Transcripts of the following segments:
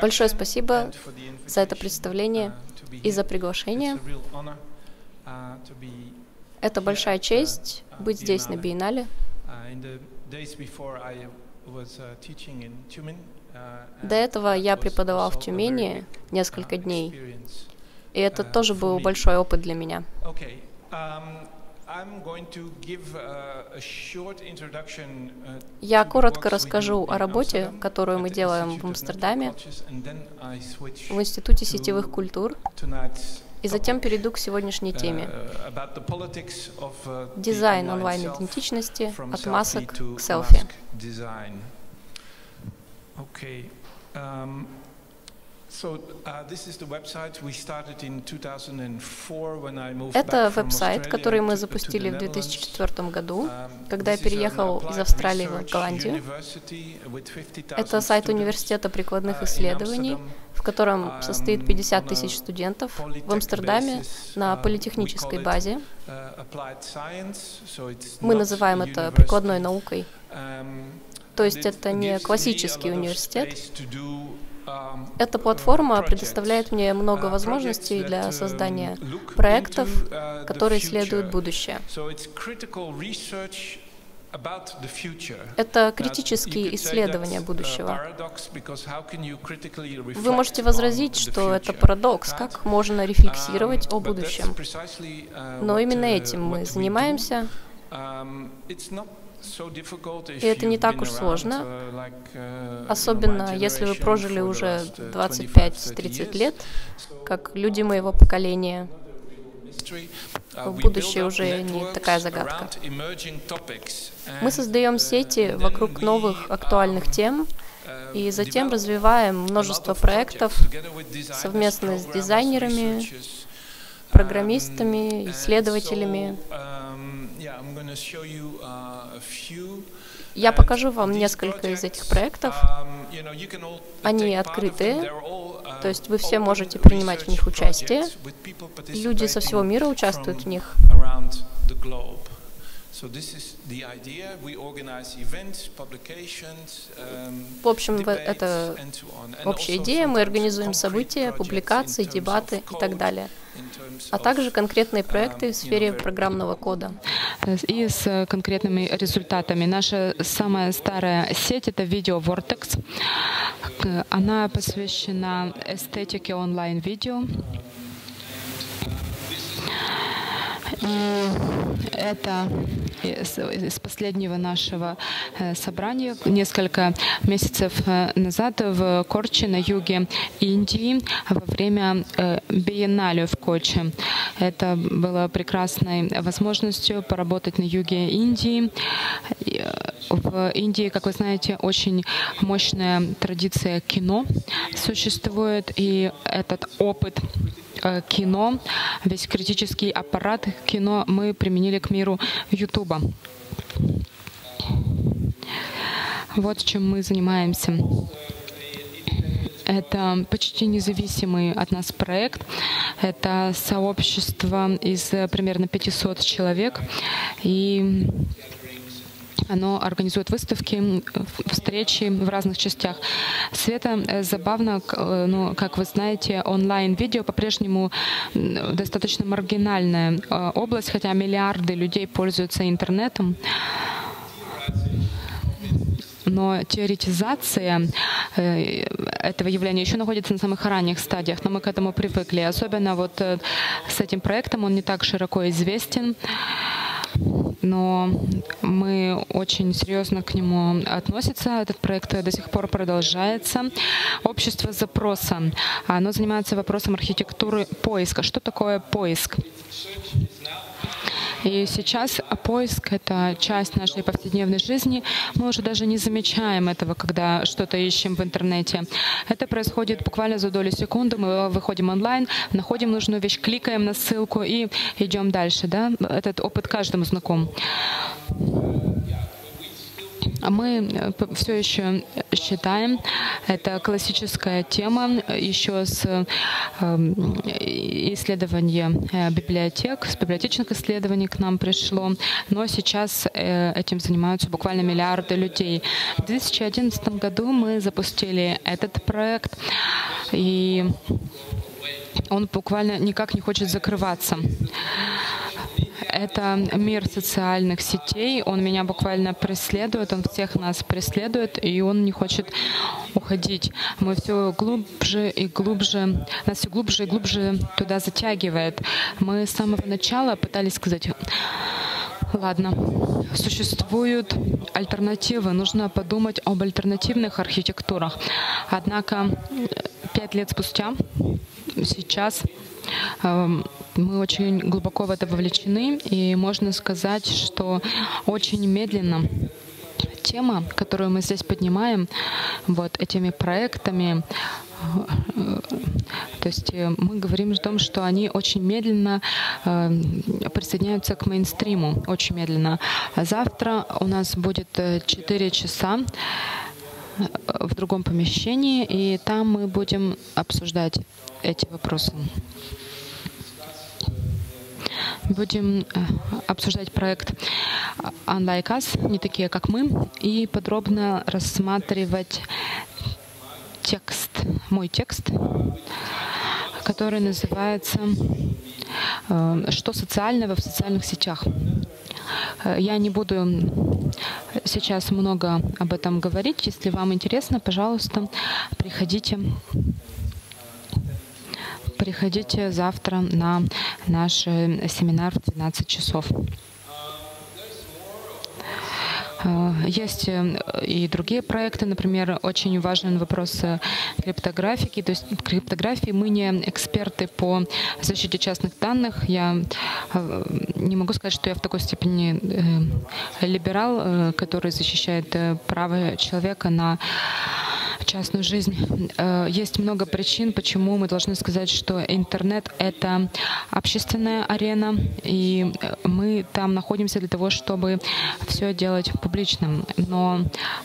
Большое спасибо за это представление и за приглашение. Это большая честь быть здесь на биеннале. До этого я преподавал в Тюмени несколько дней, и это тоже был большой опыт для меня. Я коротко расскажу о работе, которую мы делаем в Амстердаме, в Институте сетевых культур, и затем перейду к сегодняшней теме. Дизайн онлайн-идентичности от масок к селфи. Okay. Um, это веб-сайт, который мы запустили в 2004 году, um, когда я переехал из Австралии в Голландию. Это сайт университета прикладных uh, исследований, в котором um, состоит 50 тысяч студентов в Амстердаме на uh, политехнической базе. Uh, мы называем это прикладной наукой. То есть это не классический университет, эта платформа предоставляет мне много возможностей для создания проектов, которые исследуют будущее. Это критические исследования будущего. Вы можете возразить, что это парадокс, как можно рефлексировать о будущем. Но именно этим мы занимаемся. И это не так уж сложно, uh, uh, особенно если вы прожили уже 25-30 uh, лет, как люди моего поколения. Будущее уже не такая загадка. Мы создаем сети вокруг новых актуальных тем, и затем развиваем множество проектов совместно с дизайнерами, программистами, исследователями. Я покажу вам несколько из этих проектов. Они открытые, то есть вы все можете принимать в них участие. Люди со всего мира участвуют в них. В общем, это общая идея. Мы организуем события, публикации, дебаты и так далее а также конкретные проекты в сфере программного кода. И с конкретными результатами. Наша самая старая сеть — это видео Vortex. Она посвящена эстетике онлайн-видео. Это из последнего нашего э, собрания несколько месяцев э, назад в Корче на юге Индии во время э, биеннале в Коче. Это было прекрасной возможностью поработать на юге Индии. В Индии, как вы знаете, очень мощная традиция кино существует, и этот опыт кино, весь критический аппарат кино мы применили к миру Ютуба. Вот чем мы занимаемся. Это почти независимый от нас проект. Это сообщество из примерно 500 человек. И оно организует выставки, встречи в разных частях. Света, э, забавно, ну, как вы знаете, онлайн-видео по-прежнему достаточно маргинальная э, область, хотя миллиарды людей пользуются интернетом но теоретизация этого явления еще находится на самых ранних стадиях, но мы к этому привыкли. Особенно вот с этим проектом он не так широко известен но мы очень серьезно к нему относимся. Этот проект до сих пор продолжается. Общество запроса. Оно занимается вопросом архитектуры поиска. Что такое поиск? И сейчас поиск — это часть нашей повседневной жизни. Мы уже даже не замечаем этого, когда что-то ищем в интернете. Это происходит буквально за долю секунды. Мы выходим онлайн, находим нужную вещь, кликаем на ссылку и идем дальше. Да? Этот опыт каждому знаком. Мы э, все еще считаем, это классическая тема еще с эм, исследования э, библиотек, с библиотечных исследований к нам пришло, но сейчас э, этим занимаются буквально миллиарды людей. В 2011 году мы запустили этот проект, и он буквально никак не хочет закрываться это мир социальных сетей. Он меня буквально преследует, он всех нас преследует, и он не хочет уходить. Мы все глубже и глубже, нас все глубже и глубже туда затягивает. Мы с самого начала пытались сказать, Ладно, существуют альтернативы, нужно подумать об альтернативных архитектурах. Однако пять лет спустя, сейчас эм, мы очень глубоко в это вовлечены, и можно сказать, что очень медленно тема, которую мы здесь поднимаем, вот этими проектами, то есть э, мы говорим о том, что они очень медленно э, присоединяются к мейнстриму, очень медленно. Завтра у нас будет 4 э, часа в другом помещении, и там мы будем обсуждать эти вопросы. Будем э, обсуждать проект Unlike Us, не такие, как мы, и подробно рассматривать текст, мой текст, который называется э, «Что социального в социальных сетях?». Э, я не буду сейчас много об этом говорить. Если вам интересно, пожалуйста, приходите приходите завтра на наш э, семинар в 12 часов. Э, есть э, и другие проекты, например, очень важный вопрос криптографики. То есть криптографии мы не эксперты по защите частных данных. Я не могу сказать, что я в такой степени либерал, который защищает право человека на частную жизнь. Э, есть много причин, почему мы должны сказать, что интернет — это общественная арена, и мы там находимся для того, чтобы все делать публичным. Но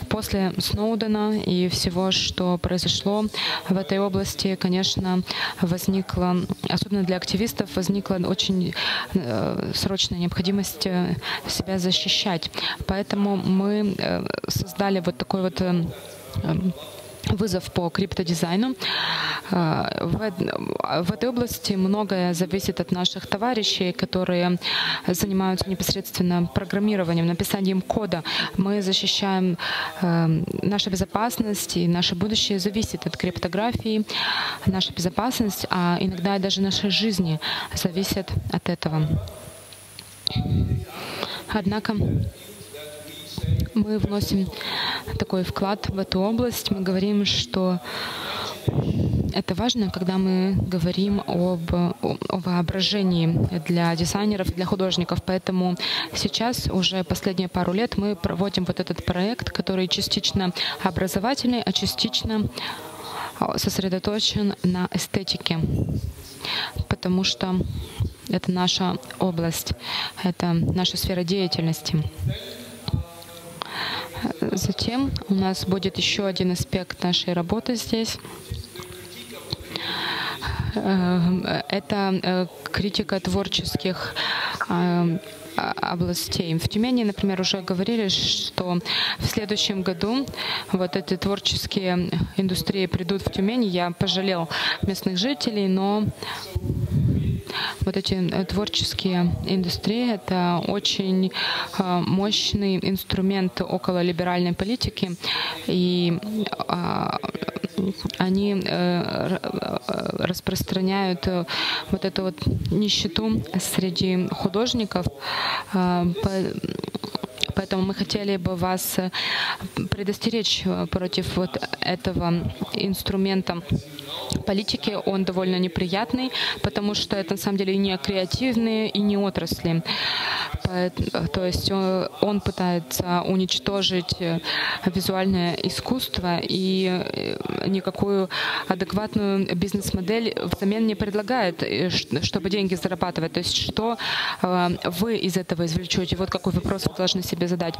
после Сноудена и всего, что произошло в этой области, конечно, возникла, особенно для активистов, возникла очень э, срочная необходимость э, себя защищать. Поэтому мы создали вот такой вот вызов по криптодизайну. А, в, этой области многое зависит от наших товарищей, которые занимаются непосредственно программированием, написанием кода. Мы защищаем э, нашу безопасность, и наше будущее зависит от криптографии. Наша безопасность, а иногда даже наши жизни зависят от этого. Однако мы вносим такой вклад в эту область. Мы говорим, что это важно, когда мы говорим об, о воображении для дизайнеров, для художников. Поэтому сейчас, уже последние пару лет, мы проводим вот этот проект, который частично образовательный, а частично сосредоточен на эстетике. Потому что это наша область, это наша сфера деятельности. Затем у нас будет еще один аспект нашей работы здесь. Э, это э, критика творческих э, областей. В Тюмени, например, уже говорили, что в следующем году вот эти творческие индустрии придут в Тюмень. Я пожалел местных жителей, но вот эти э, творческие индустрии — это очень э, мощный инструмент около либеральной политики, и а, они э, распространяют вот эту вот нищету среди художников. Поэтому мы хотели бы вас предостеречь против вот этого инструмента политики, он довольно неприятный, потому что это на самом деле не креативные, и не отрасли. То есть э, он пытается уничтожить э, визуальное искусство и э, никакую адекватную бизнес-модель взамен не предлагает, чтобы деньги зарабатывать. То есть что вы из этого извлечете? Вот какой вопрос вы должны себе задать.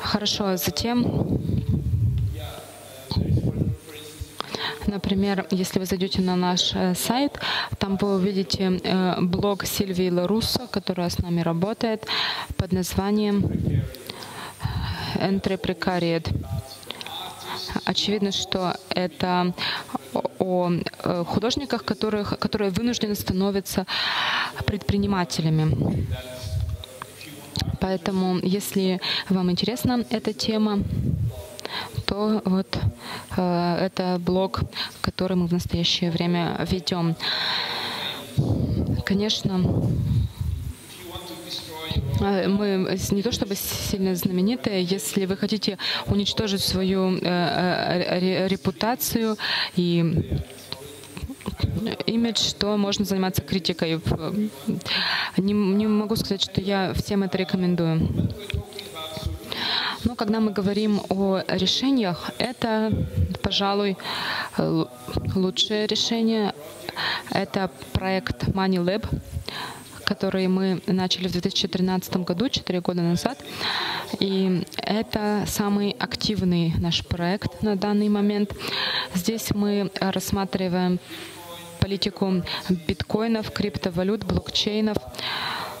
Хорошо, затем Например, если вы зайдете на наш э, сайт, там вы увидите э, блог Сильвии Ларуссо, которая с нами работает под названием Entry Precariat. Очевидно, что это о э, художниках, которых, которые вынуждены становиться предпринимателями. Поэтому, если вам интересна эта тема, то вот э, это блог, который мы в настоящее время ведем. Конечно, э, мы не то чтобы сильно знаменитые, если вы хотите уничтожить свою э, э, репутацию и имидж, то можно заниматься критикой. Не, не могу сказать, что я всем это рекомендую. Но когда мы говорим о решениях, это, пожалуй, лучшее решение. Это проект Money Lab, который мы начали в 2013 году, 4 года назад. И это самый активный наш проект на данный момент. Здесь мы рассматриваем политику биткоинов, криптовалют, блокчейнов,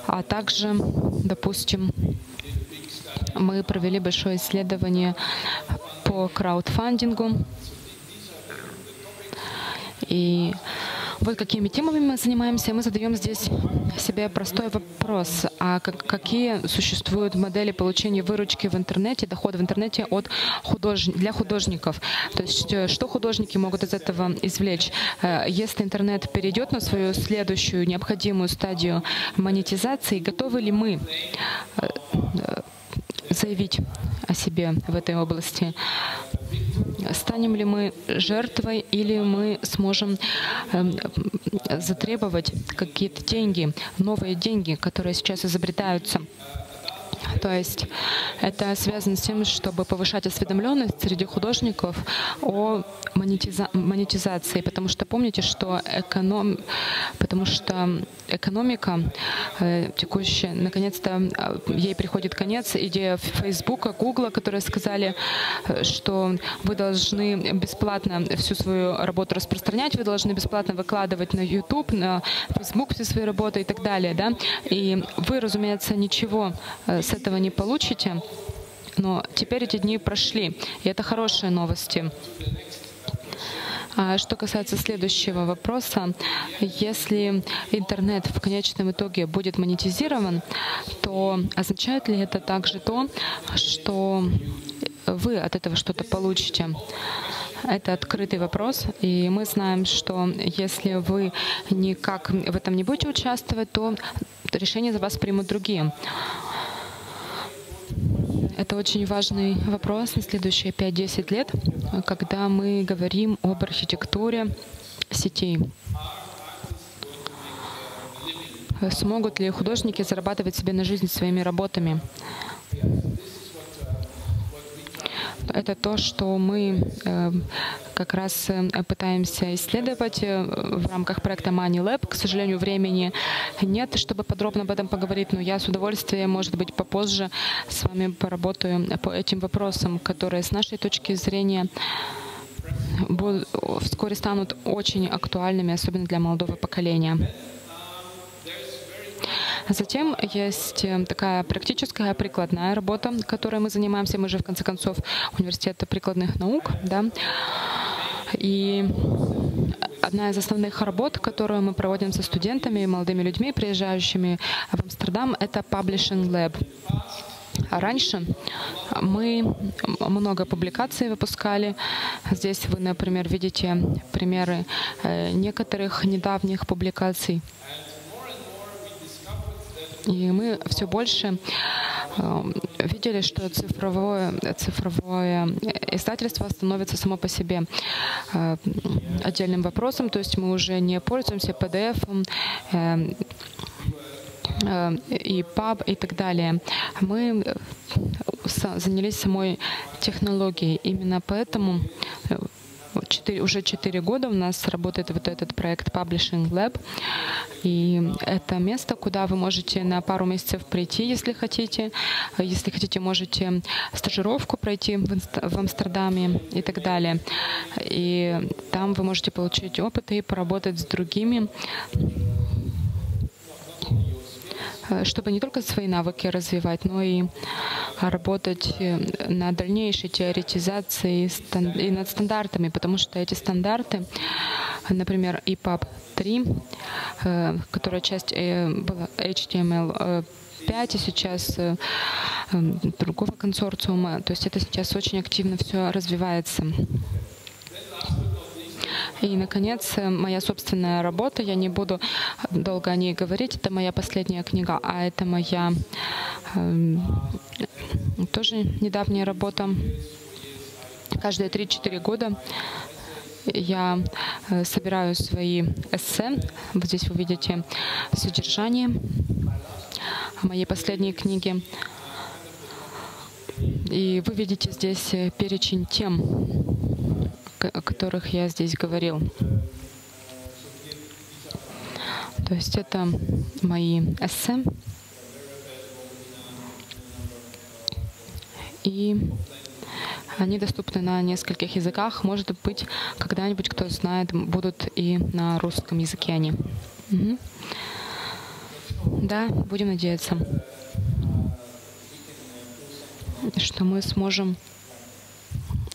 а также, допустим, мы провели большое исследование по краудфандингу. И вот какими темами мы занимаемся. Мы задаем здесь себе простой вопрос. А как, какие существуют модели получения выручки в интернете, дохода в интернете от худож... для художников? То есть э, что художники могут из этого извлечь? Э, если интернет перейдет на свою следующую необходимую стадию монетизации, готовы ли мы э, заявить о себе в этой области. Станем ли мы жертвой или мы сможем э, затребовать какие-то деньги, новые деньги, которые сейчас изобретаются то есть это связано с тем, чтобы повышать осведомленность среди художников о монетиза монетизации, потому что помните, что эконом, потому что экономика э, текущая, наконец-то э, ей приходит конец. Идея Фейсбука, Гугла, которые сказали, э, что вы должны бесплатно всю свою работу распространять, вы должны бесплатно выкладывать на YouTube, на Facebook все свои работы и так далее, да. И вы, разумеется, ничего э, с этого не получите, но теперь эти дни прошли, и это хорошие новости. А что касается следующего вопроса, если интернет в конечном итоге будет монетизирован, то означает ли это также то, что вы от этого что-то получите? Это открытый вопрос, и мы знаем, что если вы никак в этом не будете участвовать, то решение за вас примут другие. Это очень важный вопрос на следующие 5-10 лет, когда мы говорим об архитектуре сетей. Смогут ли художники зарабатывать себе на жизнь своими работами? Это то, что мы э, как раз э, пытаемся исследовать э, в рамках проекта Money Lab. К сожалению, времени нет, чтобы подробно об этом поговорить, но я с удовольствием, может быть, попозже с вами поработаю по этим вопросам, которые с нашей точки зрения вскоре станут очень актуальными, особенно для молодого поколения. Затем есть э, такая практическая прикладная работа, которой мы занимаемся. Мы же, в конце концов, университет прикладных наук. Да? И одна из основных работ, которую мы проводим со студентами и молодыми людьми, приезжающими в Амстердам, это Publishing Lab. Раньше мы много публикаций выпускали. Здесь вы, например, видите примеры э, некоторых недавних публикаций. И мы все больше эм, видели, что цифровое, цифровое издательство становится само по себе э, отдельным вопросом, то есть мы уже не пользуемся PDF, э, и паб и так далее. Мы занялись самой технологией. Именно поэтому 4, уже 4 года у нас работает вот этот проект Publishing Lab. И это место, куда вы можете на пару месяцев прийти, если хотите. Если хотите, можете стажировку пройти в Амстердаме и так далее. И там вы можете получить опыт и поработать с другими чтобы не только свои навыки развивать, но и работать э, над дальнейшей теоретизацией и над стандартами, потому что эти стандарты, например, EPUB 3, э, которая часть была HTML 5 и сейчас другого консорциума. То есть это сейчас очень активно все развивается. И, наконец, моя собственная работа. Я не буду долго о ней говорить. Это моя последняя книга, а это моя э, тоже недавняя работа. Каждые 3-4 года я э, собираю свои эссе. Вот здесь вы видите содержание моей последней книги. И вы видите здесь перечень тем, о которых я здесь говорил. То есть это мои эссе. И они доступны на нескольких языках. Может быть, когда-нибудь, кто знает, будут и на русском языке они. Угу. Да, будем надеяться, что мы сможем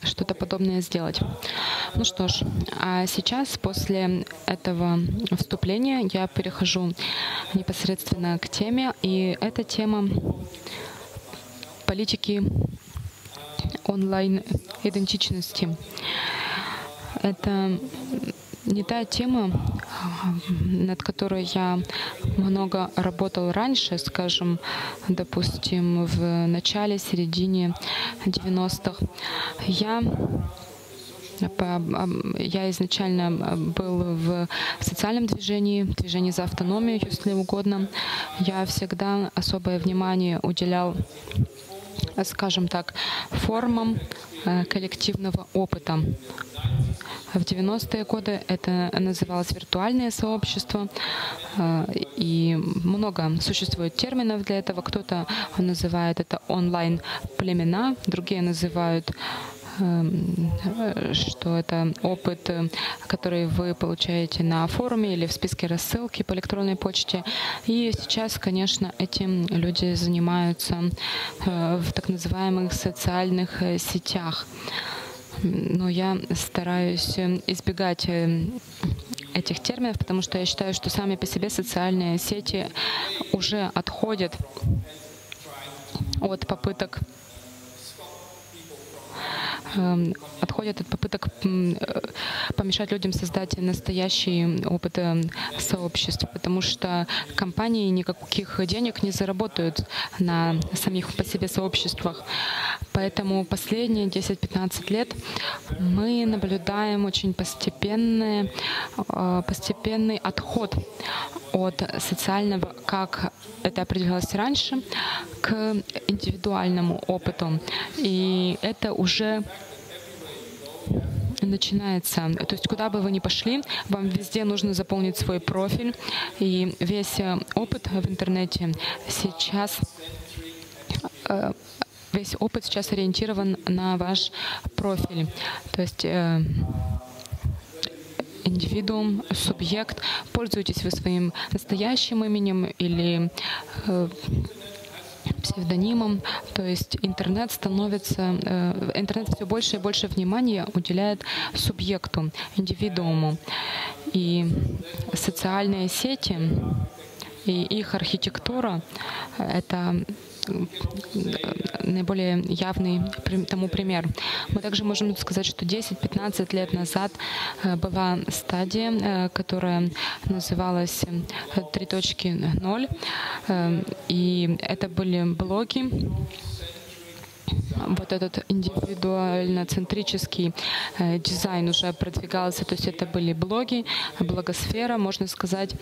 что-то подобное сделать. Ну что ж, а сейчас после этого вступления я перехожу непосредственно к теме, и эта тема политики онлайн-идентичности. Это не та тема, над которой я много работал раньше, скажем, допустим, в начале, середине 90-х. Я я изначально был в социальном движении, движении за автономию, если угодно. Я всегда особое внимание уделял скажем так, формам э, коллективного опыта. В 90-е годы это называлось виртуальное сообщество, э, и много существует терминов для этого. Кто-то называет это онлайн-племена, другие называют что это опыт, который вы получаете на форуме или в списке рассылки по электронной почте. И сейчас, конечно, этим люди занимаются э, в так называемых социальных э, сетях. Но я стараюсь избегать э, этих терминов, потому что я считаю, что сами по себе социальные сети уже отходят от попыток Эм, отходят от попыток э, помешать людям создать настоящий опыт эм, сообществ, потому что компании никаких денег не заработают на самих по себе сообществах. Поэтому последние 10-15 лет мы наблюдаем очень постепенный, э, постепенный отход от социального, как это определялось раньше, к индивидуальному опыту. И это уже начинается. То есть куда бы вы ни пошли, вам везде нужно заполнить свой профиль. И весь э, опыт в интернете сейчас э, весь опыт сейчас ориентирован на ваш профиль. То есть э, индивидуум, субъект, пользуетесь вы своим настоящим именем или псевдонимом, то есть интернет становится, э, интернет все больше и больше внимания уделяет субъекту, индивидууму. И социальные сети и их архитектура — это наиболее явный тому пример. Мы также можем сказать, что 10-15 лет назад э, была стадия, э, которая называлась 3.0, э, и это были блоги, вот этот индивидуально-центрический э, дизайн уже продвигался, то есть это были блоги, блогосфера, можно сказать,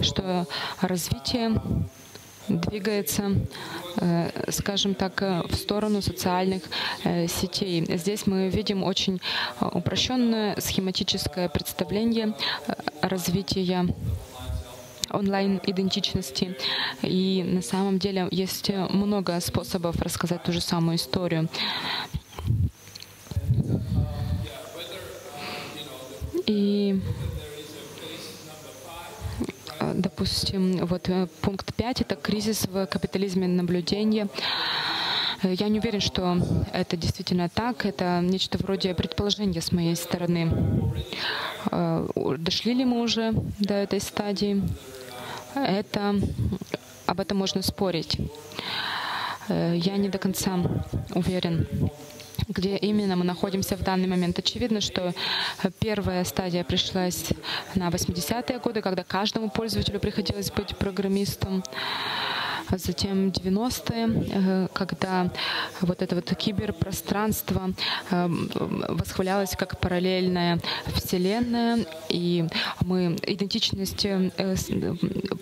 что развитие двигается, скажем так, в сторону социальных сетей. Здесь мы видим очень упрощенное схематическое представление развития онлайн-идентичности. И на самом деле есть много способов рассказать ту же самую историю. И допустим, вот э, пункт 5 — это кризис в капитализме наблюдения. Э, я не уверен, что это действительно так. Это нечто вроде предположения с моей стороны. Э, дошли ли мы уже до этой стадии? Это об этом можно спорить. Я не до конца уверен где именно мы находимся в данный момент. Очевидно, что первая стадия пришлась на 80-е годы, когда каждому пользователю приходилось быть программистом. Затем 90-е, э, когда вот это вот киберпространство э, восхвалялось как параллельная вселенная, и мы идентичность э,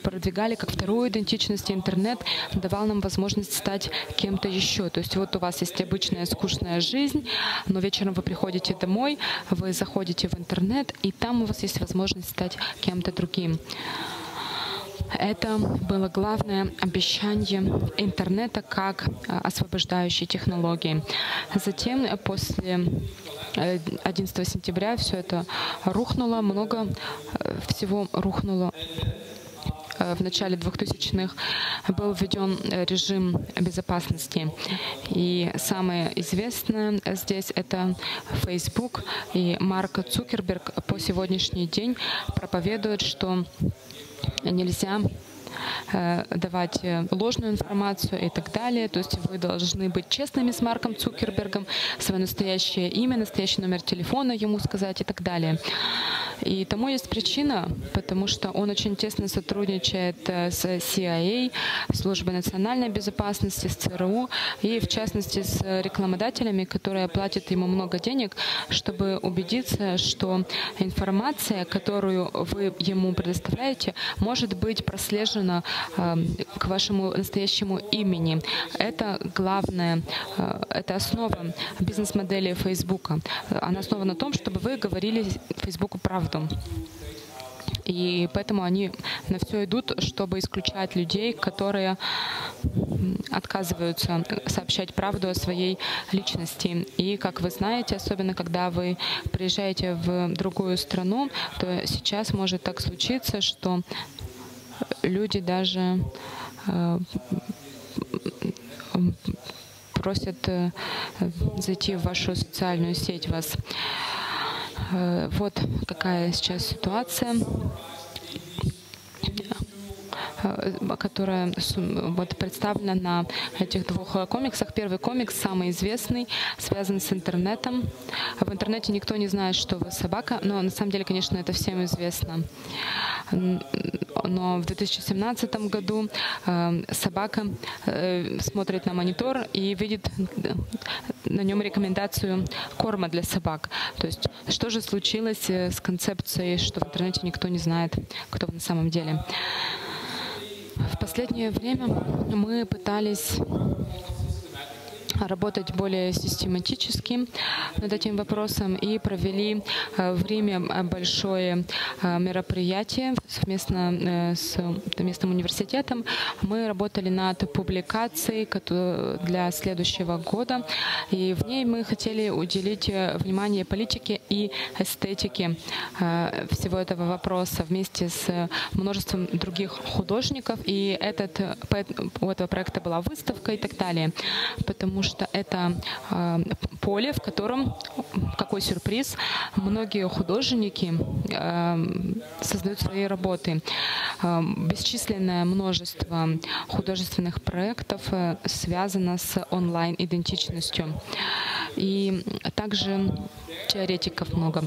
продвигали как вторую идентичность, интернет давал нам возможность стать кем-то еще. То есть вот у вас есть обычная скучная жизнь, но вечером вы приходите домой, вы заходите в интернет, и там у вас есть возможность стать кем-то другим. Это было главное обещание интернета как э, освобождающей технологии. Затем, э, после 11 э, сентября, все это рухнуло, много всего рухнуло в начале 2000-х был введен режим безопасности. И самое известное здесь это Facebook. И Марк Цукерберг по сегодняшний день проповедует, что нельзя давать э, ложную информацию и так далее. То есть вы должны быть честными с Марком Цукербергом, свое настоящее имя, настоящий номер телефона ему сказать и так далее. И тому есть причина, потому что он очень тесно сотрудничает э, с CIA, Службой национальной безопасности, с ЦРУ и, в частности, с рекламодателями, которые платят ему много денег, чтобы убедиться, что информация, которую вы ему предоставляете, может быть прослежена э, к вашему настоящему имени. Это главное, э, это основа бизнес-модели Фейсбука. Она основана на том, чтобы вы говорили Фейсбуку правду. И поэтому они на все идут, чтобы исключать людей, которые отказываются сообщать правду о своей личности. И, как вы знаете, особенно когда вы приезжаете в другую страну, то сейчас может так случиться, что люди даже э, просят э, зайти в вашу социальную сеть вас. Э, вот какая сейчас ситуация которая вот представлена на этих двух комиксах. Первый комикс, самый известный, связан с интернетом. В интернете никто не знает, что вы собака, но на самом деле, конечно, это всем известно но в 2017 году э, собака э, смотрит на монитор и видит на нем рекомендацию корма для собак. То есть что же случилось э, с концепцией, что в интернете никто не знает, кто на самом деле. В последнее время мы пытались работать более систематически над этим вопросом и провели э, в Риме э, большое э, мероприятие совместно с местным университетом. Мы работали над публикацией для следующего года, и в ней мы хотели уделить внимание политике и эстетике всего этого вопроса вместе с множеством других художников. И этот, у этого проекта была выставка и так далее, потому что это э, поле, в котором, какой сюрприз, многие художники э, создают свои работы. Э, бесчисленное множество художественных проектов э, связано с онлайн-идентичностью. И также теоретиков много.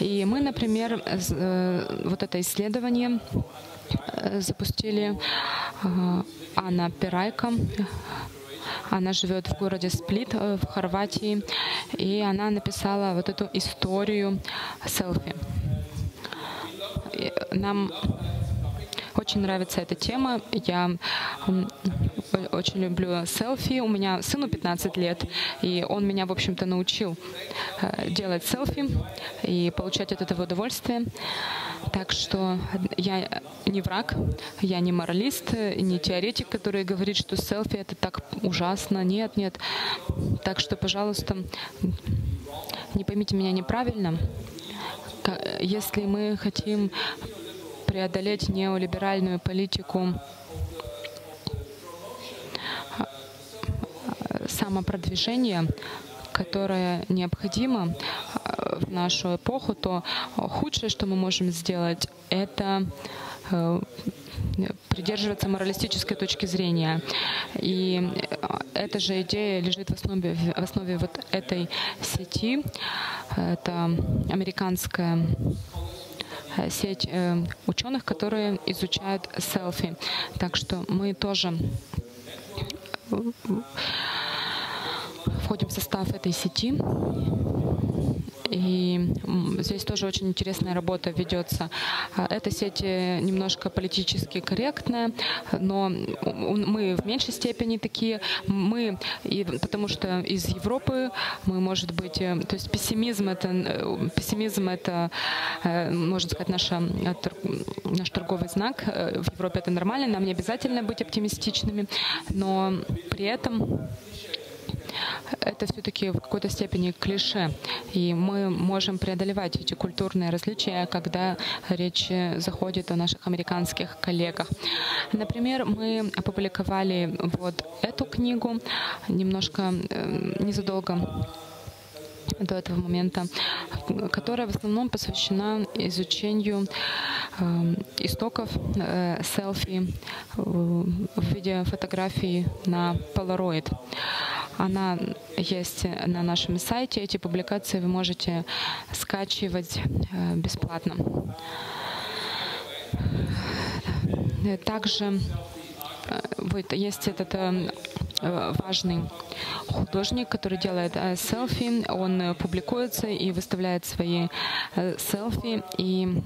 И мы, например, э, вот это исследование э, запустили Анна Пирайко, она живет в городе Сплит э, в Хорватии, и она написала вот эту историю селфи. Нам очень нравится эта тема. Я очень люблю селфи. У меня сыну 15 лет, и он меня, в общем-то, научил э, делать селфи и получать от этого удовольствие. Так что я не враг, я не моралист, не теоретик, который говорит, что селфи это так ужасно. Нет, нет. Так что, пожалуйста, не поймите меня неправильно. Если мы хотим преодолеть неолиберальную политику самопродвижения, которая необходима э, в нашу эпоху, то худшее, что мы можем сделать, это э, придерживаться моралистической точки зрения. И э, эта же идея лежит в основе, в основе вот этой сети. Это американская сеть ученых, которые изучают селфи. Так что мы тоже входим в состав этой сети. И здесь тоже очень интересная работа ведется. А, эта сеть э, немножко политически корректная, но мы в меньшей степени такие. Мы, и, потому что из Европы мы, может быть, э, то есть пессимизм это, э, пессимизм это, можно сказать, наша, наш торговый знак. В Европе это нормально, нам не обязательно быть оптимистичными, но при этом это все-таки в какой-то степени клише. И мы можем преодолевать эти культурные различия, когда речь заходит о наших американских коллегах. Например, мы опубликовали вот эту книгу немножко э, незадолго до этого момента, которая в основном посвящена изучению э, истоков э, селфи э, в виде фотографий на Polaroid. Она есть на нашем сайте. Эти публикации вы можете скачивать э, бесплатно. Также э, вот, есть этот э, важный художник, который делает селфи. Он публикуется и выставляет свои селфи. И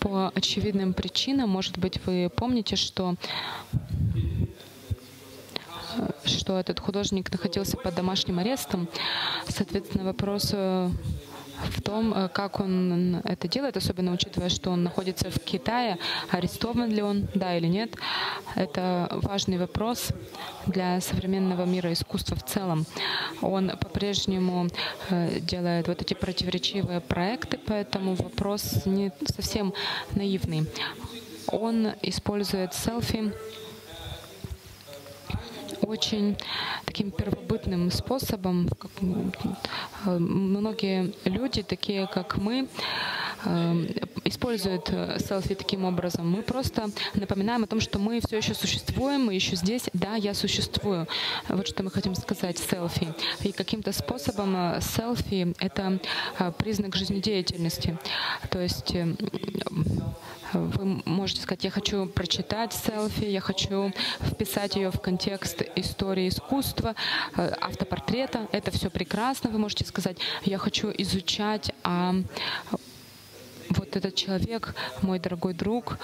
по очевидным причинам, может быть, вы помните, что что этот художник находился под домашним арестом. Соответственно, вопрос э, в том, э, как он это делает, особенно учитывая, что он находится в Китае, арестован ли он, да или нет. Это важный вопрос для современного мира искусства в целом. Он по-прежнему э, делает вот эти противоречивые проекты, поэтому вопрос не совсем наивный. Он использует селфи очень таким первобытным способом. Э, многие люди, такие как мы, э, используют э, селфи таким образом. Мы просто напоминаем о том, что мы все еще существуем, мы еще здесь. Да, я существую. Вот что мы хотим сказать селфи. И каким-то способом селфи — это признак жизнедеятельности. То есть вы можете сказать, я хочу прочитать селфи, я хочу вписать ее в контекст истории искусства, э, автопортрета. Это все прекрасно. Вы можете сказать, я хочу изучать а вот этот человек, мой дорогой друг,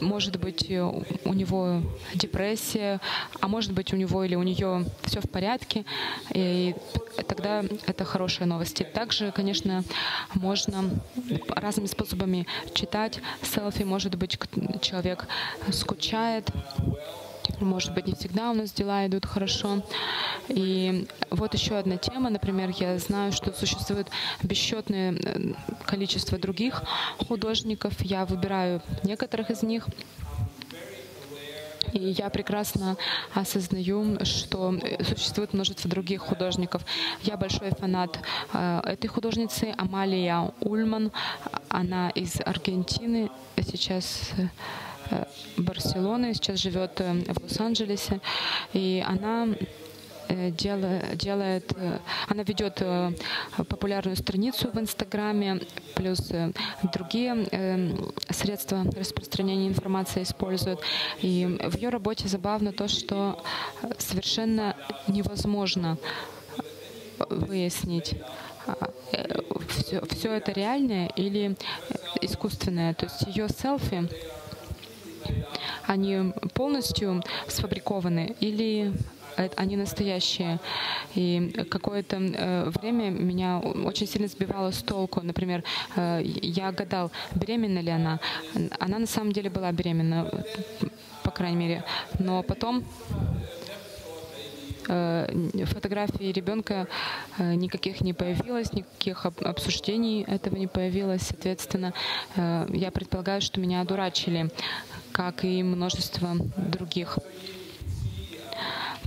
может быть, э, у него депрессия, а может быть, у него или у нее все в порядке, и тогда это хорошие новости. Также, конечно, можно разными способами читать селфи. Может быть, человек скучает, может быть, не всегда у нас дела идут хорошо. И вот еще одна тема. Например, я знаю, что существует бесчетное э, количество других художников. Я выбираю некоторых из них. И я прекрасно осознаю, что существует множество других художников. Я большой фанат э, этой художницы Амалия Ульман. Она из Аргентины. Сейчас Э, Барселоны, сейчас живет э, в Лос-Анджелесе, и она э, делает, делает, она ведет популярную страницу в Инстаграме, плюс другие средства распространения информации использует. И в ее работе забавно то, что совершенно невозможно выяснить, все, все это реальное или искусственное. То есть ее селфи, они полностью сфабрикованы или они настоящие. И какое-то э, время меня очень сильно сбивало с толку. Например, э, я гадал, беременна ли она. Она на самом деле была беременна, по крайней мере. Но потом э, фотографии ребенка никаких не появилось, никаких обсуждений этого не появилось. Соответственно, я предполагаю, что меня одурачили, как и множество других.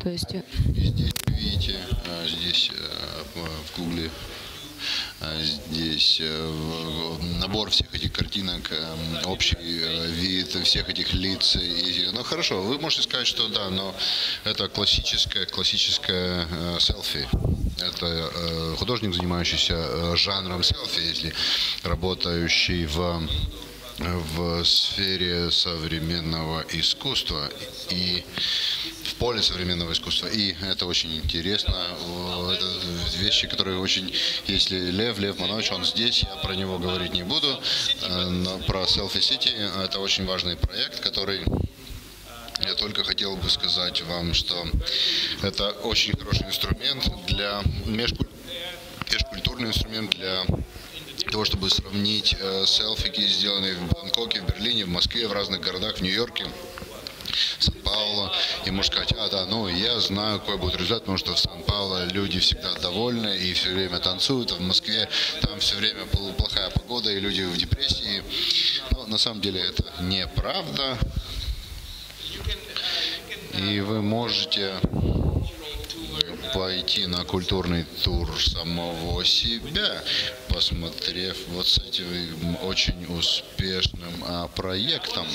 То есть... Здесь видите, а, здесь в Гугле здесь э, набор всех этих картинок, общий э, вид всех этих лиц. Ну хорошо, вы можете сказать, что да, но это классическое, классическое э, селфи. Это художник, занимающийся жанром селфи, если работающий в в сфере современного искусства и в поле современного искусства. И это очень интересно. Это вещи, которые очень... Если Лев, Лев Манович, он здесь, я про него говорить не буду. Э, но про Selfie City это очень важный проект, который я только хотел бы сказать вам, что это очень хороший инструмент для межкультурный инструмент для того, чтобы сравнить э, селфики, сделанные в Бангкоке, в Берлине, в Москве, в разных городах, в Нью-Йорке. Сан-Пауло, и можно сказать, а, да, ну, я знаю, какой будет результат, потому что в Сан-Пауло люди всегда довольны и все время танцуют, а в Москве там все время плохая погода, и люди в депрессии. Но на самом деле это неправда. И вы можете пойти на культурный тур самого себя, посмотрев вот с этим очень успешным а, проектом.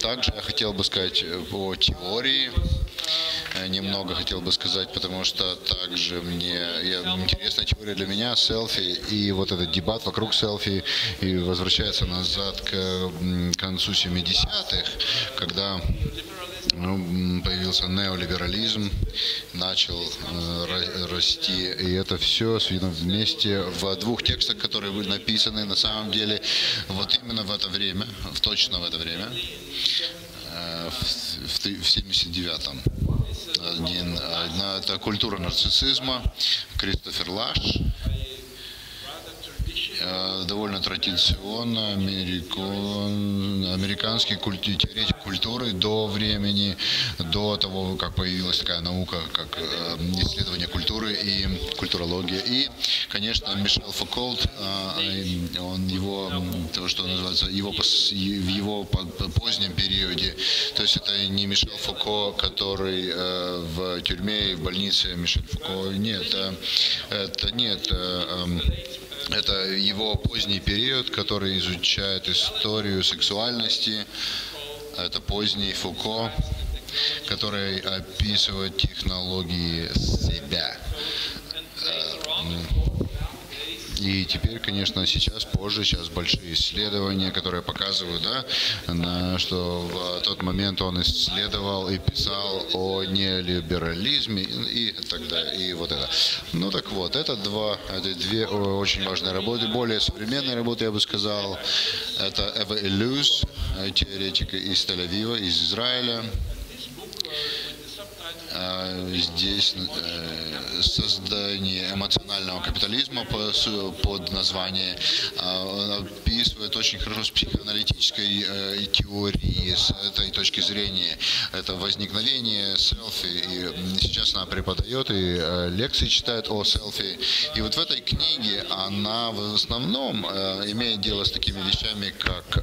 Также я хотел бы сказать о теории э, немного хотел бы сказать, потому что также мне я, интересная теория для меня селфи и вот этот дебат вокруг селфи и возвращается назад к концу 70-х, когда появился неолиберализм, начал э, расти, и это все сведено вместе в двух текстах, которые были написаны на самом деле вот именно в это время, в точно в это время, э, в, в 79-м. Один, одна, это культура нарциссизма, Кристофер Лаш, довольно традиционно американ, американский культи, теоретик культуры до времени, до того, как появилась такая наука, как э, исследование культуры и культурология. И, конечно, Мишел Фоколт, э, он его, то, что называется, его, в его позднем периоде, то есть это не Мишел Фуко, который в тюрьме и в больнице Мишель Фуко, нет, это нет, эм, это его поздний период, который изучает историю сексуальности. Это поздний Фуко, который описывает технологии себя. Э, и теперь, конечно, сейчас, позже, сейчас большие исследования, которые показывают, да, на, что в тот момент он исследовал и писал о неолиберализме и, далее, и вот это. Ну так вот, это два, это две очень важные работы, более современные работы, я бы сказал. Это Эва Элюс, теоретика из Тель-Авива, из Израиля. А, здесь э, создание эмоционального капитализма под названием а, описывает очень хорошо с психоаналитической э, теории, с этой точки зрения. Это возникновение селфи. И сейчас она преподает и э, лекции читает о селфи. И вот в этой книге она в основном имеет дело с такими вещами, как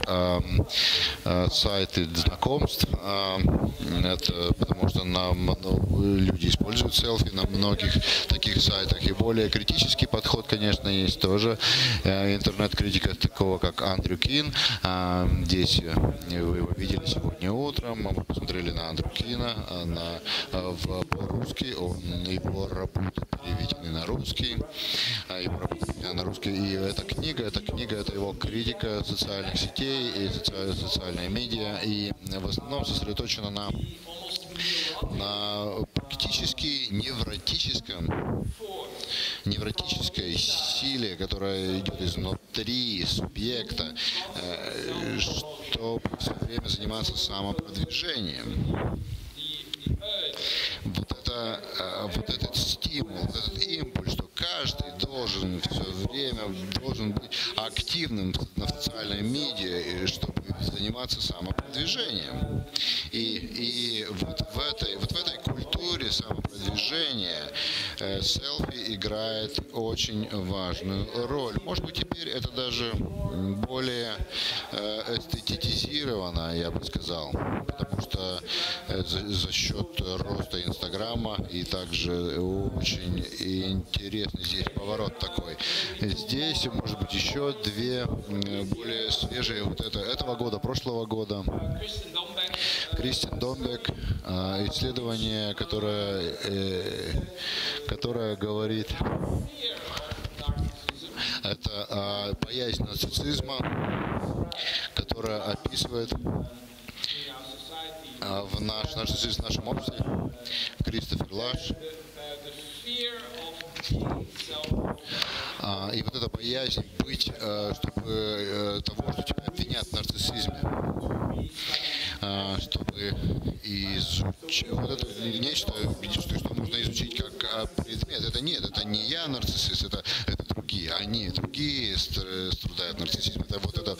сайты знакомств. Это потому что нам ну, люди используют селфи на многих таких сайтах. И более критический подход, конечно, есть тоже. Э, интернет-критика такого, как Андрю Кин. А, здесь э, вы его видели сегодня утром. Мы посмотрели на Андрю Кина а, на, э, в, по-русски. Он, его работы переведены на русский. А, его работы на русский. И эта книга, эта книга, это его критика социальных сетей и социальные медиа. И в основном сосредоточена на на практически невротическом невротической силе, которая идет изнутри субъекта, э, чтобы все время заниматься самопродвижением вот, это, э, вот этот стимул, этот импульс, что каждый должен все время должен быть активным на социальной медиа, чтобы заниматься самопродвижением. И, и вот в этой, вот в этой культуре самопродвижения э, селфи играет очень важную роль. Может быть, теперь это даже более э, эстетизировано, я бы сказал, потому что э, за, счет роста Инстаграма и также очень интересный здесь поворот такой. Здесь, может быть, еще две более свежие вот это, этого года, прошлого года. Кристин Домбек, исследование, которое, э, которое говорит это боязнь нацизма, которая описывает а, в наш, в нашем обществе Кристофер Лаш. А, и вот эта боязнь быть, э, чтобы э, того, что тебя обвинят в нарциссизме, а, чтобы изучить, вот это нечто, что, что нужно изучить как предмет. Это нет, это не я нарциссист, это, это другие. Они, другие страдают нарциссизмом. Это вот это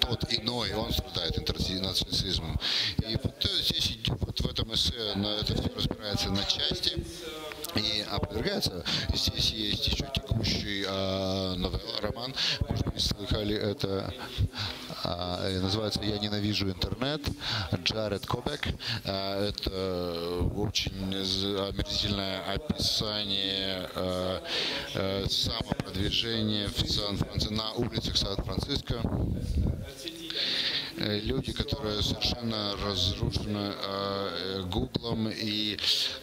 тот иной, он страдает нарциссизмом. И вот здесь вот в этом эссе на это все разбирается на части и опровергается. Здесь есть еще текущий э, новелла, роман, может быть, слыхали это, э, называется «Я ненавижу интернет», Джаред Кобек. Э, это очень омерзительное описание э, э, самопродвижения в Сан-Франциско, на улицах Сан-Франциско. Э, люди, которые совершенно разрушены э, Гуглом и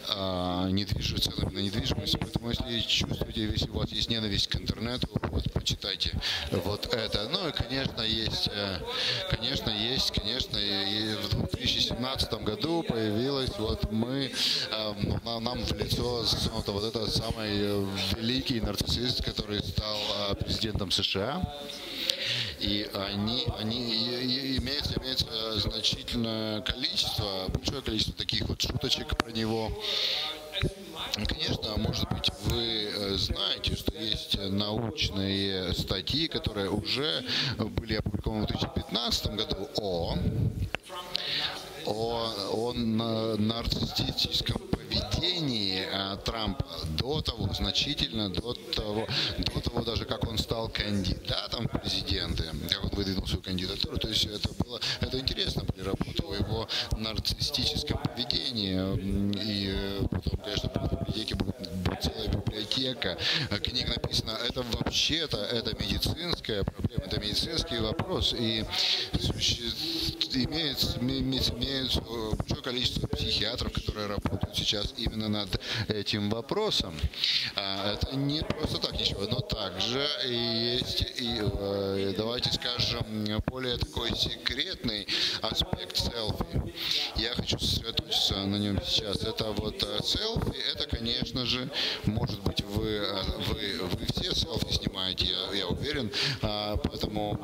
э, недвиж... ценами на недвижимость. Поэтому если чувствуете, если у вас есть ненависть к интернету, вот почитайте вот это. Ну и, конечно, есть, конечно, есть, конечно, и в 2017 году появилась вот мы, нам в лицо вот это самый великий нарциссист, который стал президентом США и они, они имеется, имеется значительное количество, большое количество таких вот шуточек про него. Конечно, может быть, вы э, знаете, что есть научные статьи, которые уже были опубликованы в 2015 году о, о, о нарциссическом поведении э, Трампа до того, значительно до того, до того даже, как он стал кандидатом в президенты, как он выдвинул свою кандидатуру. То есть это было, это интересно были работы о его нарциссическом поведении. И э, потом, конечно, в библиотеке будет, целая библиотека книг написано. Это вообще-то, это медицинская проблема, это медицинский вопрос. И имеется, имеется большое количество психиатров, которые работают сейчас именно над этим вопросом. А, это не просто так ничего, но также есть и, э, давайте скажем, более такой секретный аспект селфи. Я хочу сосредоточиться на нем сейчас. Это вот э, селфи, это, конечно же, может быть, вы, э, вы, вы все селфи снимаете, я, я уверен, а, поэтому,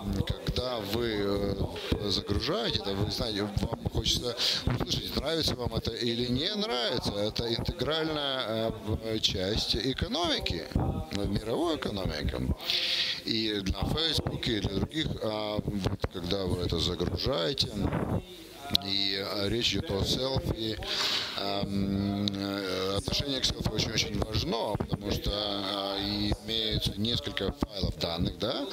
когда вы загружаете, это вы знаете, вам хочется услышать, нравится вам это или не нравится. Это интегральная э, часть экономики, мировой экономики. И для Facebook, и для других, а, когда вы это загружаете, и а, речь идет о селфи. Э, отношение к селфи очень-очень важно, потому что а, имеется несколько файлов данных, да,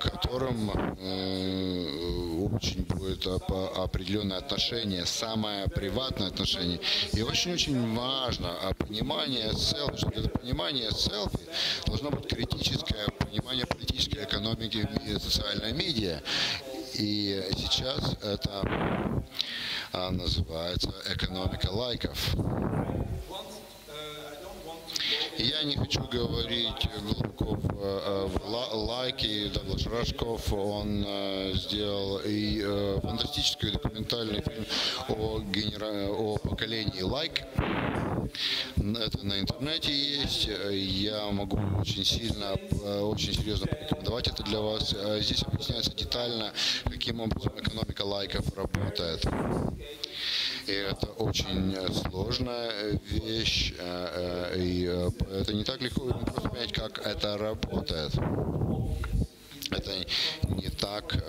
которым э, очень будет определенное отношение, самое приватное отношение. И очень-очень важно понимание селфи, что это понимание селфи должно быть критическое понимание политической экономики и социальной медиа. И сейчас это а, называется экономика лайков. Я не хочу говорить глубоко э, в лайки. Даглаш Рожков, он э, сделал и э, фантастический документальный фильм о, генера... о поколении лайк. Это на интернете есть. Я могу очень сильно, очень серьезно порекомендовать это для вас. Здесь объясняется детально, каким образом экономика лайков работает. И это очень сложная вещь, и это не так легко просто понять, как это работает это не так,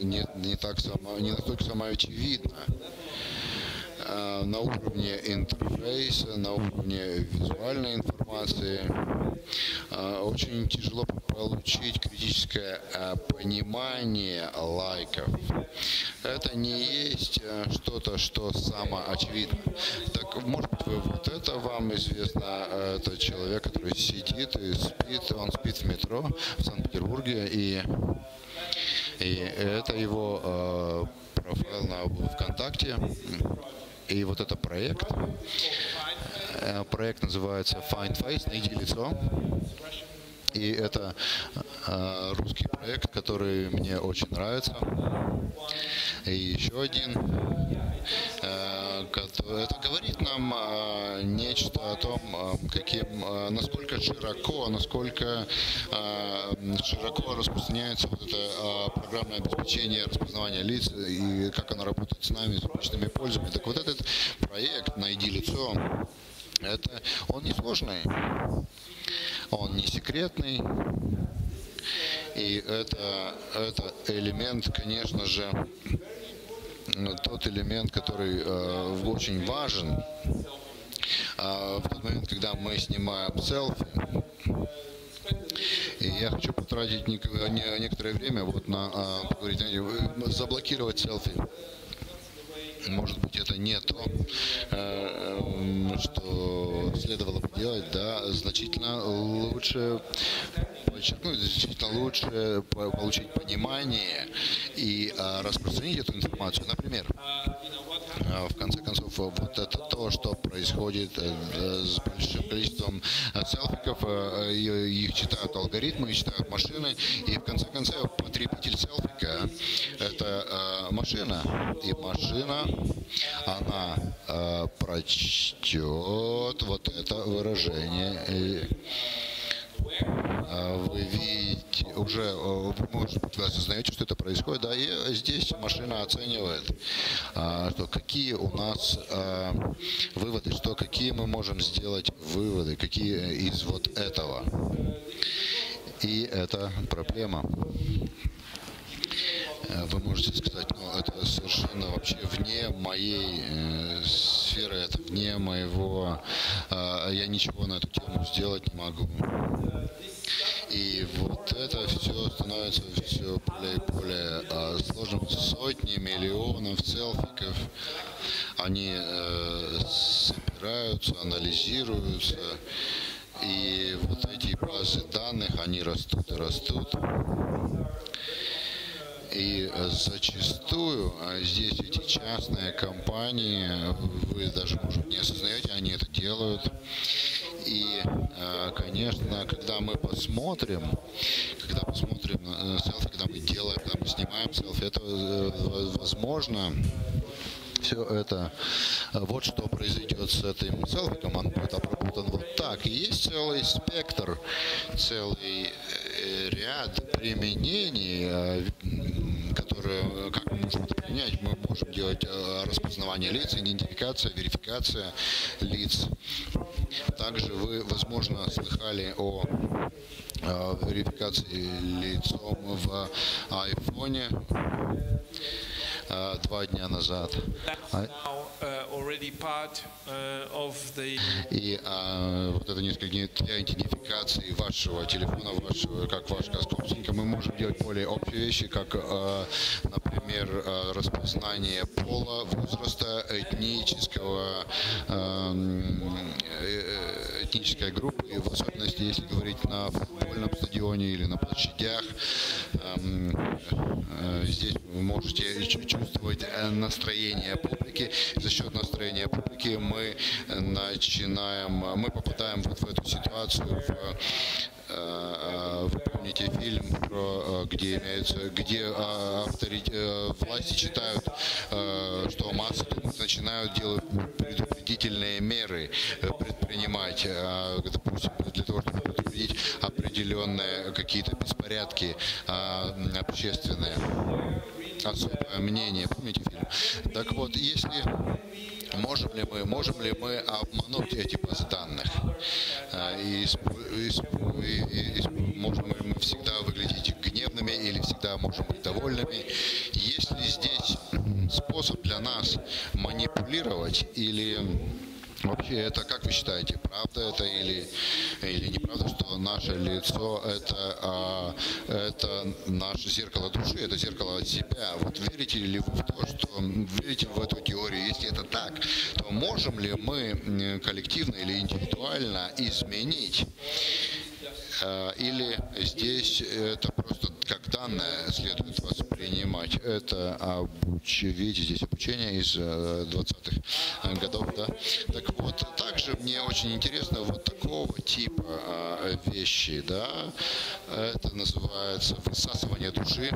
не, не так само, не настолько самоочевидно. Э, на уровне интерфейса, на уровне визуальной информации. Э, очень тяжело получить критическое э, понимание лайков. Это не есть что-то, что самоочевидно. Так, может быть, вот это вам известно, это человек, который сидит и спит, он спит в метро в Санкт-Петербурге, и, и это его профайл на ВКонтакте. И вот это проект, э, проект называется Find Face, найди лицо. И это э, русский проект, который мне очень нравится. И еще один. Э, это говорит нам э, нечто о том, э, каким, э, насколько широко, насколько э, широко распространяется вот это э, программное обеспечение распознавания лиц и как оно работает с нами, с обычными пользователями. Так вот этот проект «Найди лицо» это он не сложный он не секретный. И это, это элемент, конечно же, тот элемент, который э, очень важен э, в тот момент, когда мы снимаем селфи. И я хочу потратить некоторое время вот на э, поговорить, заблокировать селфи может быть, это не то, э, э, что следовало бы делать, да, значительно лучше подчеркнуть, значительно лучше получить понимание и а, распространить эту информацию. Например, в конце концов, вот это то, что происходит э, с большим количеством селфиков, их читают алгоритмы, читают машины, и в конце концов потребитель селфика – это машина, и машина она э, прочтет вот это выражение. Э, вы видите, уже, э, может быть, вы осознаете, что это происходит, да, и здесь машина оценивает, э, что какие у нас э, выводы, что какие мы можем сделать выводы, какие из вот этого. И это проблема. Э, вы можете сказать, ну, это совершенно вообще вне моей э, сферы, это вне моего, э, я ничего на эту тему сделать не могу. И вот это все становится все более и более э, сложным. Сотни миллионов селфиков, они э, собираются, анализируются. И вот эти базы данных, они растут и растут. И зачастую а здесь эти частные компании, вы даже, может, не осознаете, они это делают. И, а, конечно, когда мы посмотрим, когда посмотрим селфи, когда мы делаем, когда мы снимаем селфи, это э, возможно все это, вот что произойдет с этим селфиком, он будет обработан вот так. И есть целый спектр, целый э, ряд применений, э, которые, как мы можем это применять, мы можем делать э, распознавание лиц, идентификация, верификация лиц. Также вы, возможно, слыхали о верификации лицом в айфоне два дня назад. И а, вот это несколько дней для идентификации вашего телефона, вашего, как ваш собственника, мы можем делать более общие вещи, как, а, например, а, распознание пола, возраста, этнического, а, э, этнической группы, и в особенности, если говорить на футбольном стадионе или на площадях, здесь вы можете чувствовать э, настроение публики. За счет настроения публики мы начинаем, мы попадаем вот в эту ситуацию, в, э, э, вы помните фильм, про, где имеются, где власти читают, что массы думают, начинают делать предупредительные меры предпринимать, допустим, для того, чтобы предупредить определенные какие-то беспорядки общественные. Особое мнение, помните фильм? Так вот, если можем ли мы, можем ли мы обмануть эти базы данных? И, и, и, и можем ли мы всегда выглядеть гневными или всегда можем быть довольными? Есть ли здесь способ для нас манипулировать или Вообще, это как вы считаете, правда это или, или неправда, что наше лицо это, а, это наше зеркало души, это зеркало себя? Вот верите ли вы в то, что верите в эту можем ли мы коллективно или индивидуально изменить а, или здесь это просто как данное следует воспринимать? Это обуч... видите, здесь обучение из 20-х э, годов, да? Так вот, также мне очень интересно вот такого типа а, вещи, да? Это называется высасывание души.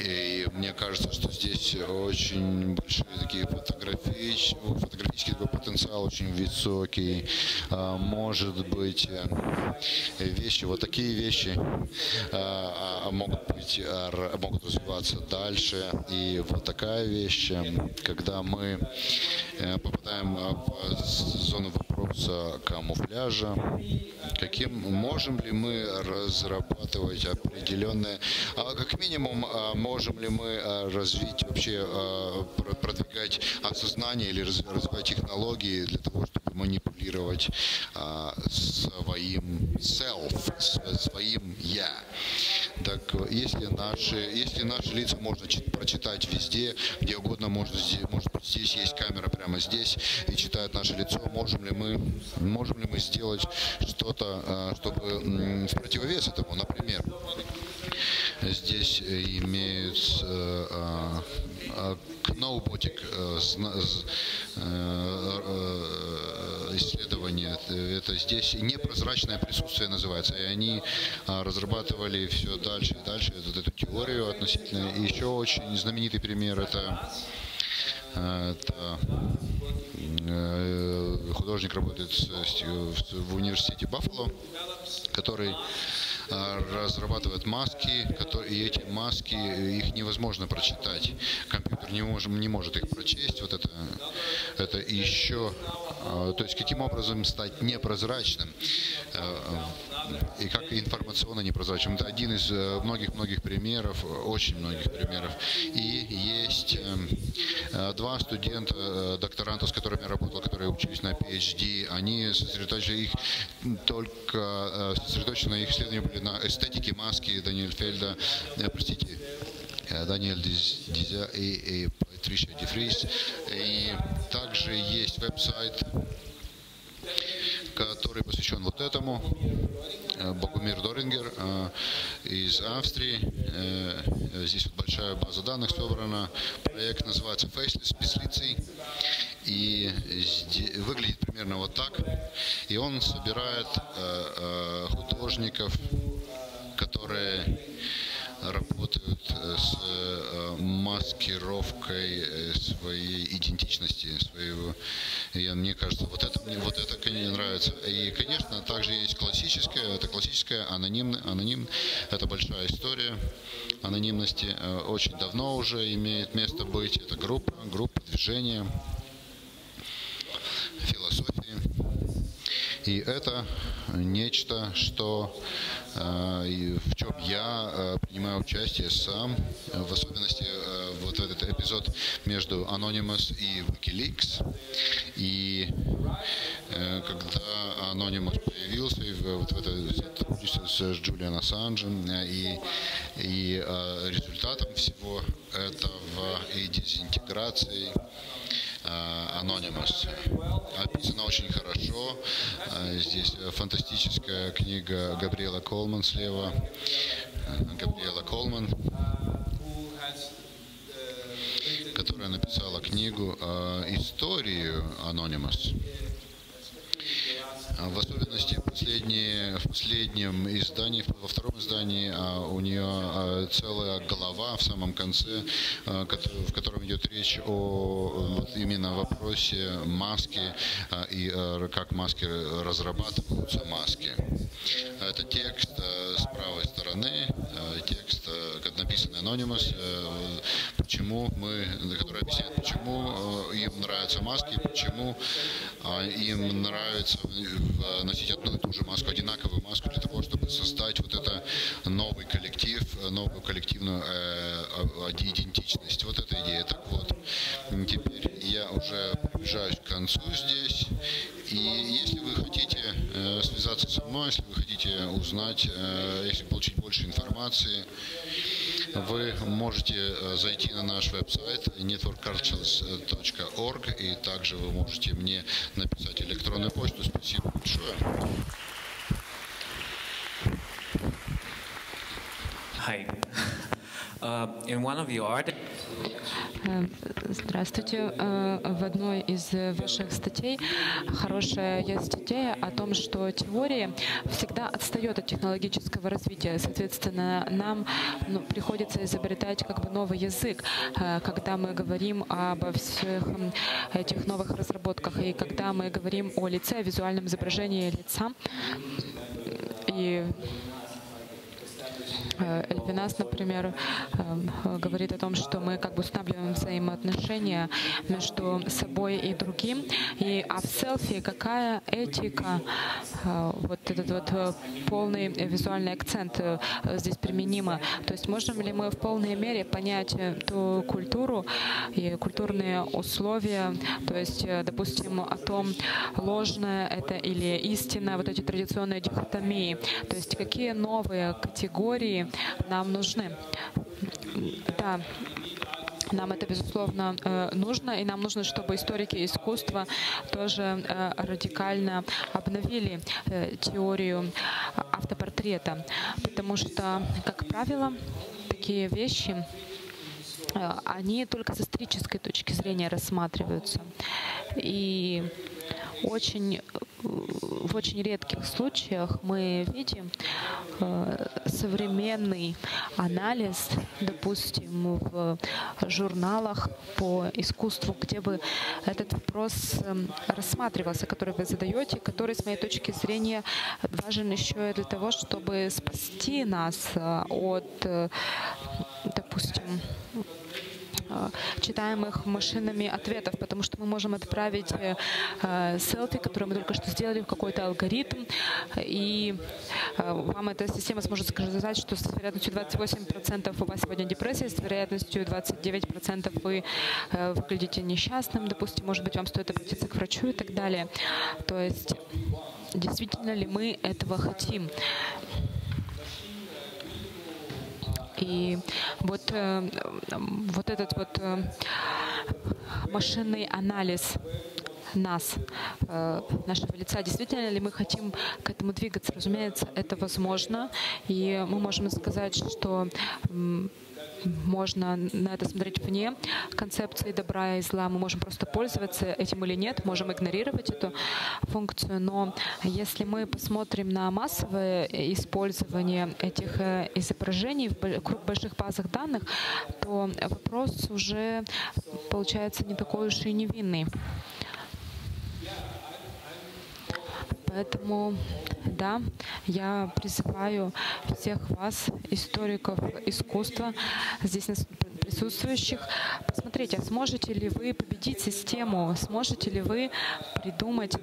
И мне кажется, что здесь очень большие такие фотографич... фотографический такой потенциал очень высокий. А, может быть, э, вещи, вот такие вещи а, а, могут быть, могут развиваться дальше. И вот такая вещь, когда мы э, попадаем в зону вопроса камуфляжа, каким можем ли мы разрабатывать определенные, как минимум можем ли мы развить вообще продвигать осознание или развивать технологии для того, чтобы манипулировать своим self, своим я. Так если наши, если наши лица можно прочитать везде, где угодно, можно здесь, может быть здесь есть камера прямо здесь и читает наше лицо, можем ли мы, можем ли мы сделать что-то, чтобы в противовес этому, например, здесь имеются а, а, Кноуботик исследование, это здесь непрозрачное присутствие называется, и они разрабатывали все дальше и дальше вот эту теорию относительно. И еще очень знаменитый пример это это э, художник работает в университете Баффало, который а, разрабатывает маски, которые, и эти маски, их невозможно прочитать. Компьютер не, может, не может их прочесть. Вот это, это еще, а, то есть каким образом стать непрозрачным а, и как информационно непрозрачным. Это один из э, многих-многих примеров, очень многих примеров. И есть э, два студента, э, докторанта, с которыми я работал, которые учились на PhD, они сосредоточили их только сосредоточены их исследования были на эстетике маски Даниэль Фельда, простите, Даниэль Дизя и, и Патриша Дефрис. И также есть веб-сайт который посвящен вот этому. Э, Богумир Дорингер э, из Австрии. Э, здесь большая база данных собрана. Проект называется Faceless, без лицей. И выглядит примерно вот так. И он собирает художников, которые работают с э, маскировкой э, своей идентичности, своего. И мне кажется, вот это мне вот это мне нравится. И, конечно, также есть классическая, это классическая анонимная, аноним, это большая история анонимности, э, очень давно уже имеет место быть. Это группа, группа движения, философии. И это нечто, что Э, в чем я э, принимаю участие сам, в особенности э, вот этот эпизод между Anonymous и WikiLeaks. И когда Anonymous появился, вот в это сотрудничество с Джулиан Ассанжем, и, и результатом всего этого и дезинтеграции Anonymous. Описано очень хорошо. А, здесь фантастическая книга Габриэла Колман слева. Габриэла Колман, которая написала книгу «Историю Anonymous». В особенности последние, последнем издании, во втором издании у нее целая глава в самом конце, в котором идет речь о вот именно вопросе маски и как маски разрабатываются маски. Это текст с правой стороны, текст, написанный Anonymous, почему мы, который объясняет, почему им нравятся маски, почему им нравится носить одну и ту же маску, одинаковую маску для того, чтобы создать вот это новый коллектив, новую коллективную э, идентичность. Вот эта идея. Так вот, теперь я уже приближаюсь к концу здесь. И если вы хотите э, связаться со мной, если вы хотите узнать, э, если получить больше информации, вы можете э, зайти на наш веб-сайт networkcultures.org и также вы можете мне написать электронную почту. Спасибо большое. Hi. Uh, Э, здравствуйте. Э, в одной из ваших статей хорошая есть идея о том, что теория всегда отстает от технологического развития. Соответственно, нам ну, приходится изобретать как бы новый язык, э, когда мы говорим обо всех этих новых разработках и когда мы говорим о лице, о визуальном изображении лица. И Э, Эльпинас, например, э, говорит о том, что мы как бы устанавливаем взаимоотношения между собой и другим. И, а в селфи какая этика, э, вот этот вот полный визуальный акцент здесь применима. То есть можем ли мы в полной мере понять ту культуру и культурные условия, то есть, допустим, о том, ложное это или истина, вот эти традиционные дихотомии. То есть какие новые категории нам нужны. Да, нам это, безусловно, э, нужно, и нам нужно, чтобы историки искусства тоже э, радикально обновили э, теорию автопортрета, потому что, как правило, такие вещи они только с исторической точки зрения рассматриваются. И очень, в очень редких случаях мы видим э, современный анализ, допустим, в журналах по искусству, где бы этот вопрос эм, рассматривался, который вы задаете, который, с моей точки зрения, важен еще и для того, чтобы спасти нас э, от, э, допустим, читаемых машинами ответов, потому что мы можем отправить э, э, селфи, которые мы только что сделали в какой-то алгоритм, и вам эта система сможет сказать, что с вероятностью 28% у вас сегодня депрессия, с вероятностью 29% вы выглядите несчастным, допустим, может быть, вам стоит обратиться к врачу и так далее. То есть действительно ли мы этого хотим? И вот, э, вот этот вот э, машинный анализ нас, э, нашего лица. Действительно ли мы хотим к этому двигаться? Разумеется, это возможно. И мы можем сказать, что можно на это смотреть вне концепции добра и зла. Мы можем просто пользоваться этим или нет, можем игнорировать эту функцию. Но если мы посмотрим на массовое использование этих э, изображений в больших базах данных, то вопрос уже получается не такой уж и невинный. Поэтому, да, я призываю всех вас, историков искусства, здесь присутствующих, посмотрите, а сможете ли вы победить систему, сможете ли вы придумать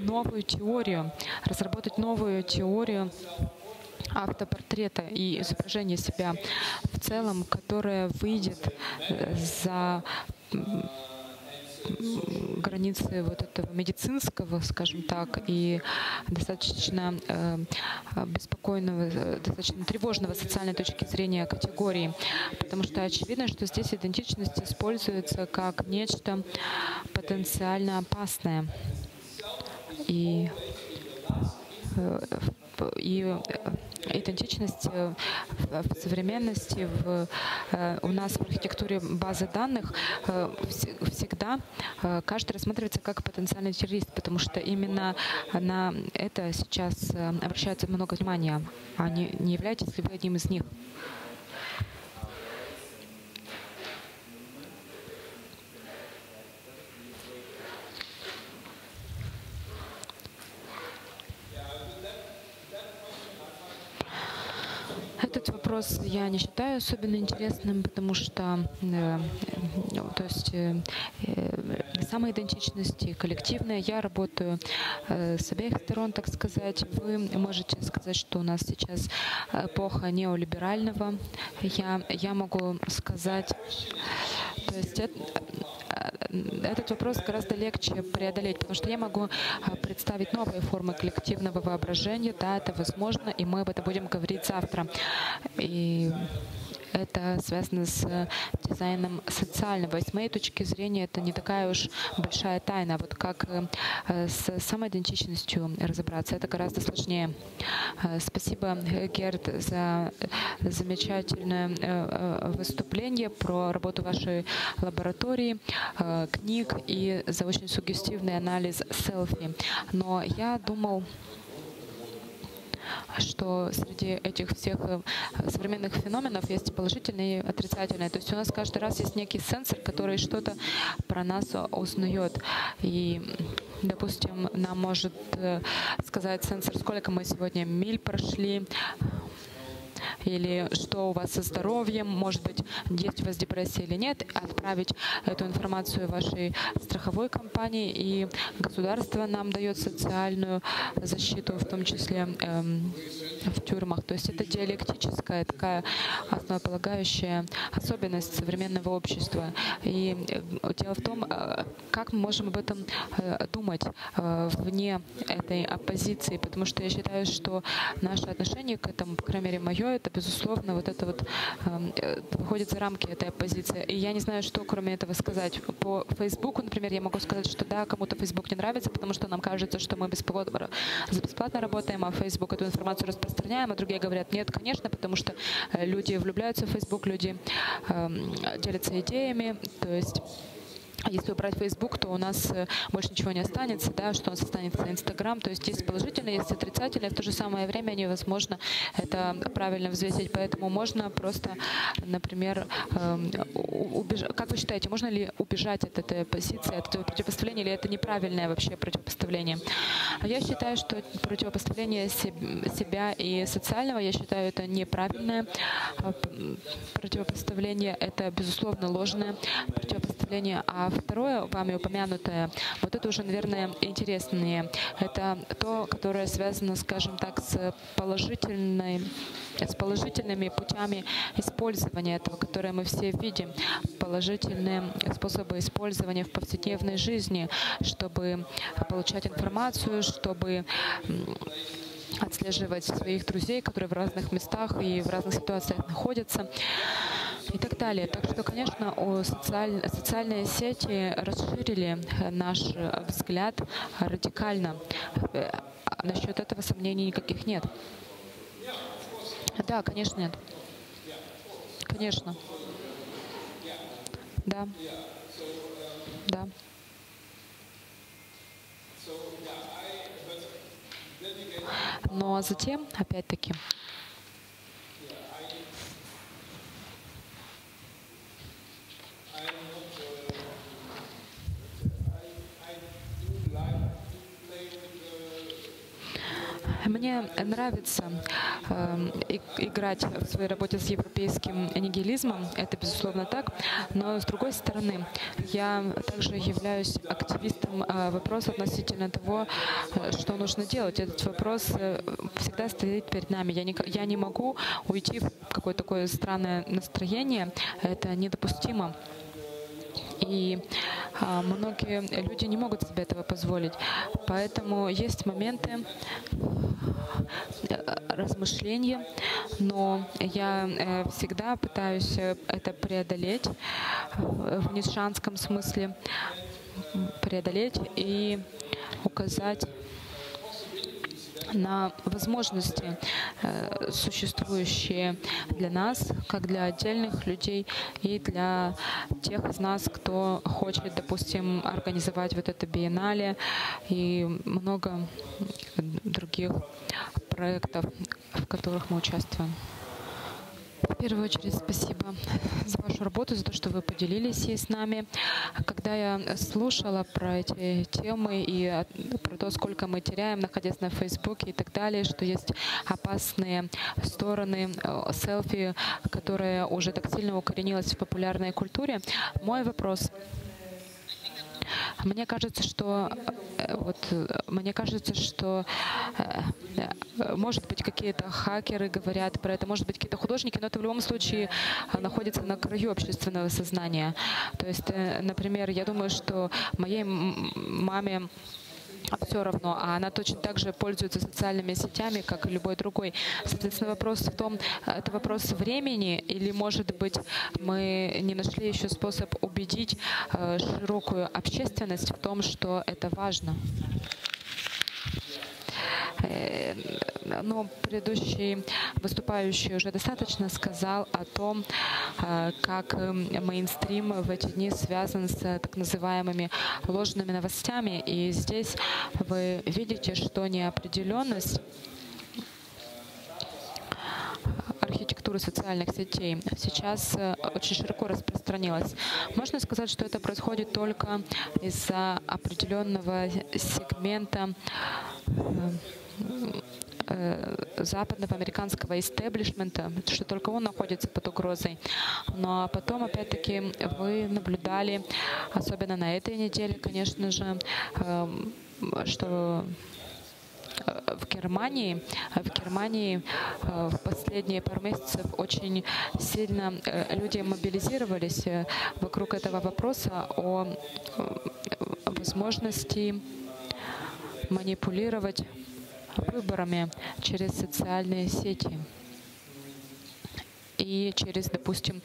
новую теорию, разработать новую теорию автопортрета и изображения себя в целом, которая выйдет за границы вот этого медицинского, скажем так, и достаточно э, беспокойного, достаточно тревожного социальной точки зрения категории, потому что очевидно, что здесь идентичность используется как нечто потенциально опасное. И, э, и идентичность в современности, в, у нас в архитектуре базы данных всегда каждый рассматривается как потенциальный террорист, потому что именно на это сейчас обращается много внимания. А не, не являетесь ли вы одним из них? Этот вопрос я не считаю особенно интересным, потому что э, то есть э, э, самоидентичность коллективная. Я работаю э, с обеих сторон, так сказать. Вы можете сказать, что у нас сейчас эпоха неолиберального. Я, я могу сказать, то есть это, этот вопрос гораздо легче преодолеть, потому что я могу представить новые формы коллективного воображения. Да, это возможно, и мы об этом будем говорить завтра. И это связано с дизайном социального. И с моей точки зрения это не такая уж большая тайна. Вот как э, с самоидентичностью разобраться, это гораздо сложнее. Э, спасибо, Герд, за замечательное э, выступление про работу вашей лаборатории, книг и за очень сугестивный анализ селфи. Но я думал, что среди этих всех э, современных феноменов есть положительные и отрицательные. То есть у нас каждый раз есть некий сенсор, который что-то про нас узнает. И, допустим, нам может э, сказать сенсор, сколько мы сегодня миль прошли, или что у вас со здоровьем, может быть, есть у вас депрессия или нет, отправить эту информацию вашей страховой компании, и государство нам дает социальную защиту, в том числе эм, в тюрьмах. То есть это диалектическая такая основополагающая особенность современного общества. И э, дело в том, э, как мы можем об этом э, думать вне этой оппозиции, потому что я считаю, что наше отношение к этому, по крайней мере, мое, это, безусловно, вот это вот эм, выходит за рамки этой оппозиции. И я не знаю, что кроме этого сказать. По Фейсбуку, например, я могу сказать, что да, кому-то Фейсбук не нравится, потому что нам кажется, что мы бесплатно, бесплатно работаем, а Facebook эту информацию распространяет распространяем, а другие говорят, нет, конечно, потому что э, люди влюбляются в Facebook, люди э, делятся идеями, то есть если убрать Facebook, то у нас э, больше ничего не останется, да, что у нас останется Instagram. То есть есть положительное, есть отрицательное. В то же самое время невозможно это правильно взвесить. Поэтому можно просто, например, эм, убежать. Как вы считаете, можно ли убежать от этой позиции, от этого противопоставления, или это неправильное вообще противопоставление? Я считаю, что противопоставление себя и социального, я считаю, это неправильное а, противопоставление. Это, безусловно, ложное противопоставление. А а второе, вами упомянутое, вот это уже, наверное, интереснее. Это то, которое связано, скажем так, с положительной с положительными путями использования этого, которые мы все видим, положительные способы использования в повседневной жизни, чтобы получать информацию, чтобы отслеживать своих друзей, которые в разных местах и в разных ситуациях находятся и так далее. Так что, конечно, социаль... социальные сети расширили наш взгляд радикально. А насчет этого сомнений никаких нет. Да, конечно, нет. Конечно. Да. Да. Но затем, опять-таки, Мне нравится э, играть в своей работе с европейским нигилизмом, это безусловно так, но с другой стороны, я также являюсь активистом э, вопроса относительно того, э, что нужно делать. Этот вопрос э, всегда стоит перед нами. Я не, я не могу уйти в какое-то такое странное настроение, это недопустимо. И а, многие люди не могут себе этого позволить. Поэтому есть моменты э, размышления, но я э, всегда пытаюсь э, это преодолеть в нишанском смысле, преодолеть и указать на возможности, э, существующие для нас, как для отдельных людей и для тех из нас, кто хочет, допустим, организовать вот это биеннале и много других проектов, в которых мы участвуем. В первую очередь спасибо за вашу работу, за то, что вы поделились ей с нами. Когда я слушала про эти темы и про то, сколько мы теряем, находясь на Фейсбуке и так далее, что есть опасные стороны э, селфи, которые уже так сильно укоренилась в популярной культуре, мой вопрос мне кажется, что э, вот мне кажется, что э, э, может быть какие-то хакеры говорят про это, может быть какие-то художники, но это в любом случае находится на краю общественного сознания. То есть, например, я думаю, что моей маме все равно, а она точно так же пользуется социальными сетями, как и любой другой. Соответственно, вопрос в том, это вопрос времени, или, может быть, мы не нашли еще способ убедить э, широкую общественность в том, что это важно. Э, но предыдущий выступающий уже достаточно сказал о том, э, как мейнстрим в эти дни связан с так называемыми ложными новостями. И здесь вы видите, что неопределенность архитектуры социальных сетей сейчас э, очень широко распространилась. Можно сказать, что это происходит только из-за определенного сегмента Э, западного американского истеблишмента, что только он находится под угрозой. Но потом, опять-таки, вы наблюдали, особенно на этой неделе, конечно же, эм, что э, в Германии, в Германии э, в последние пару месяцев очень сильно люди мобилизировались вокруг этого вопроса о возможности манипулировать выборами через социальные сети и через, допустим,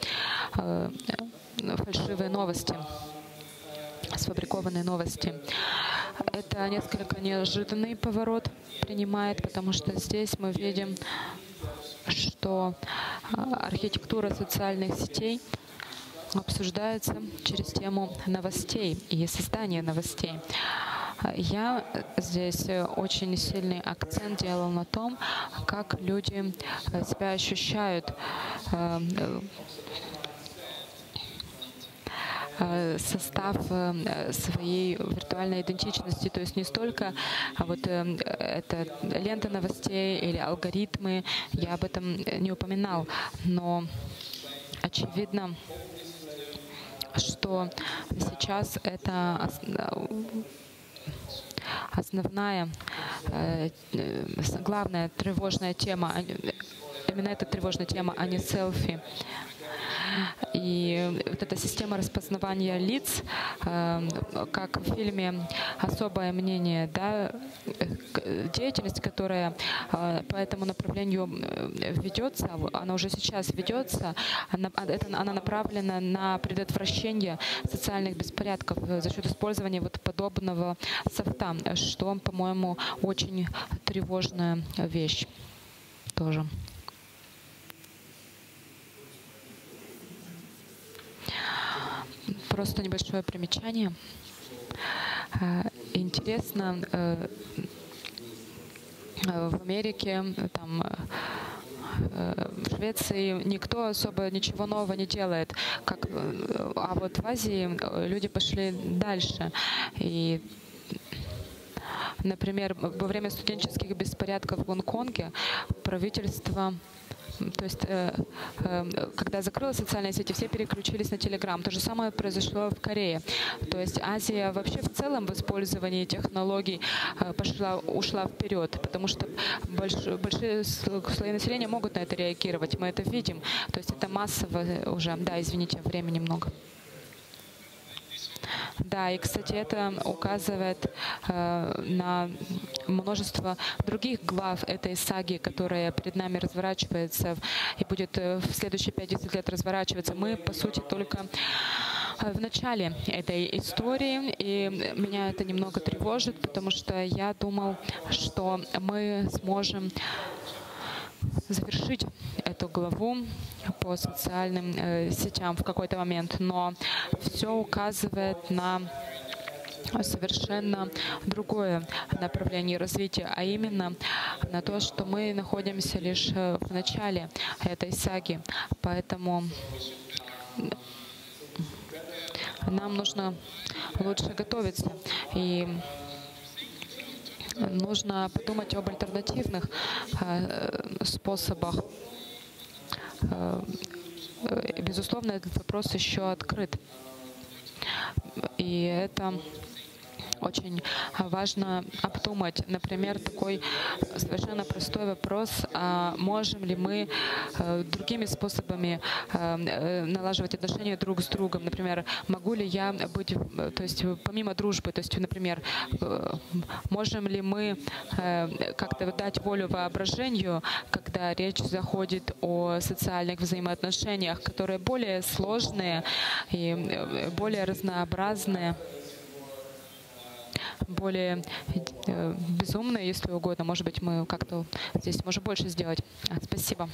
э, фальшивые новости, сфабрикованные новости. Это несколько неожиданный поворот принимает, потому что здесь мы видим, что э, архитектура социальных сетей обсуждается через тему новостей и создания новостей. Я здесь очень сильный акцент делал на том, как люди э, себя ощущают э, э, состав своей виртуальной идентичности, то есть не столько а вот это лента новостей или алгоритмы, я об этом не упоминал, но очевидно, что сейчас это основная, э, главная тревожная тема, именно эта тревожная тема, а не селфи. И вот эта система распознавания лиц, э, как в фильме «Особое мнение», да, деятельность, которая э, по этому направлению ведется, она уже сейчас ведется, она, это, она направлена на предотвращение социальных беспорядков за счет использования вот подобного софта, что, по-моему, очень тревожная вещь тоже. Просто небольшое примечание. Э, интересно, э, в Америке, там, э, в Швеции никто особо ничего нового не делает. Как, а вот в Азии люди пошли дальше. И Например, во время студенческих беспорядков в Гонконге правительство то есть, э, э, когда закрылась социальные сети, все переключились на Telegram. То же самое произошло в Корее. То есть Азия вообще в целом в использовании технологий э, пошла, ушла вперед, потому что больш, большие слои населения могут на это реагировать. Мы это видим. То есть это массово уже. Да, извините, времени много. Да, и, кстати, это указывает э, на множество других глав этой саги, которая перед нами разворачивается и будет э, в следующие 5-10 лет разворачиваться. Мы, по сути, только в начале этой истории, и меня это немного тревожит, потому что я думал, что мы сможем завершить эту главу по социальным э, сетям в какой-то момент, но все указывает на совершенно другое направление развития, а именно на то, что мы находимся лишь э, в начале этой саги. Поэтому нам нужно лучше готовиться. И нужно подумать об альтернативных э, способах. Э, безусловно, этот вопрос еще открыт. И это очень важно обдумать. Например, такой совершенно простой вопрос, а можем ли мы э, другими способами э, налаживать отношения друг с другом? Например, могу ли я быть, то есть помимо дружбы, то есть, например, э, можем ли мы как-то дать волю воображению, когда речь заходит о социальных взаимоотношениях, которые более сложные и более разнообразные? Более э, безумные, если угодно. Может быть, мы как-то здесь можем больше сделать. Спасибо.